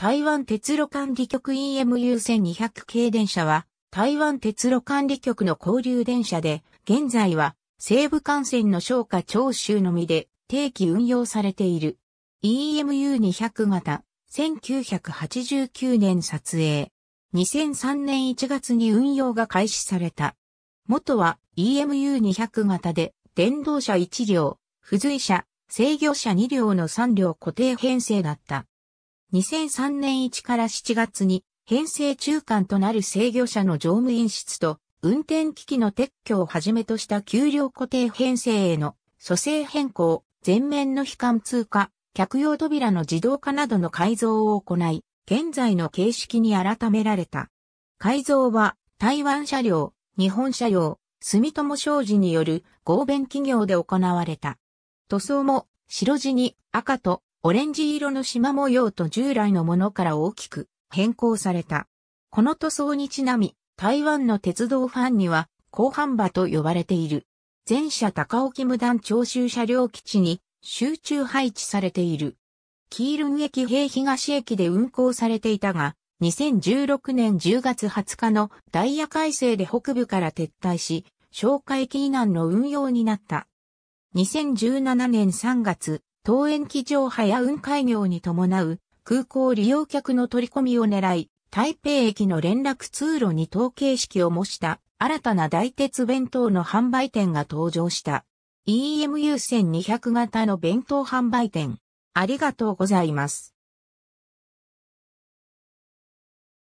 台湾鉄路管理局 EMU1200 系電車は、台湾鉄路管理局の交流電車で、現在は西部幹線の昇華長州のみで定期運用されている。EMU200 型、1989年撮影。2003年1月に運用が開始された。元は EMU200 型で電動車1両、付随車、制御車2両の3両固定編成だった。2003年1から7月に編成中間となる制御車の乗務員室と運転機器の撤去をはじめとした給料固定編成への蘇生変更、前面の悲観通過、客用扉の自動化などの改造を行い、現在の形式に改められた。改造は台湾車両、日本車両、住友商事による合弁企業で行われた。塗装も白地に赤とオレンジ色の縞模様と従来のものから大きく変更された。この塗装にちなみ、台湾の鉄道ファンには、後半馬と呼ばれている。全車高沖無断徴収車両基地に集中配置されている。キールン駅平東駅で運行されていたが、2016年10月20日のダイヤ改正で北部から撤退し、消化駅以南の運用になった。2017年3月、桃園機場早運開業に伴う空港利用客の取り込みを狙い、台北駅の連絡通路に統計式を模した新たな大鉄弁当の販売店が登場した。EMU1200 型の弁当販売店。ありがとうございます。